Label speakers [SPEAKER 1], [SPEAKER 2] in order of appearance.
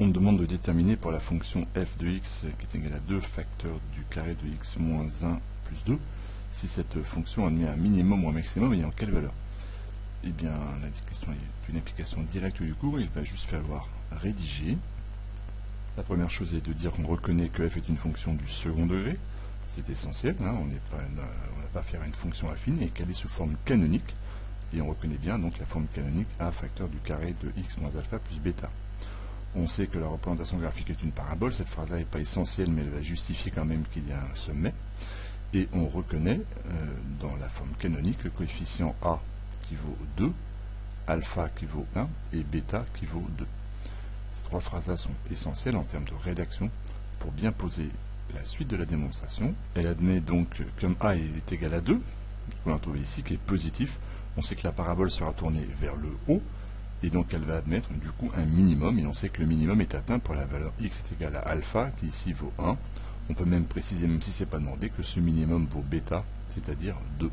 [SPEAKER 1] on demande de déterminer pour la fonction f de x qui est égale à 2 facteurs du carré de x moins 1 plus 2 si cette fonction admet un minimum ou un maximum et en quelle valeur? Eh bien, la question est une application directe du cours, il va juste falloir rédiger. La première chose est de dire qu'on reconnaît que f est une fonction du second degré, c'est essentiel, hein, on ne va pas faire une fonction affine et qu'elle est sous forme canonique, et on reconnaît bien donc la forme canonique a facteur du carré de x moins alpha plus bêta. On sait que la représentation graphique est une parabole. Cette phrase-là n'est pas essentielle, mais elle va justifier quand même qu'il y a un sommet. Et on reconnaît euh, dans la forme canonique le coefficient A qui vaut 2, alpha qui vaut 1 et bêta qui vaut 2. Ces trois phrases-là sont essentielles en termes de rédaction pour bien poser la suite de la démonstration. Elle admet donc que comme A est égal à 2, qu'on a trouvé ici, qui est positif, on sait que la parabole sera tournée vers le haut, et donc elle va admettre du coup un minimum, et on sait que le minimum est atteint pour la valeur x est égal à alpha, qui ici vaut 1. On peut même préciser, même si ce n'est pas demandé, que ce minimum vaut bêta, c'est-à-dire 2.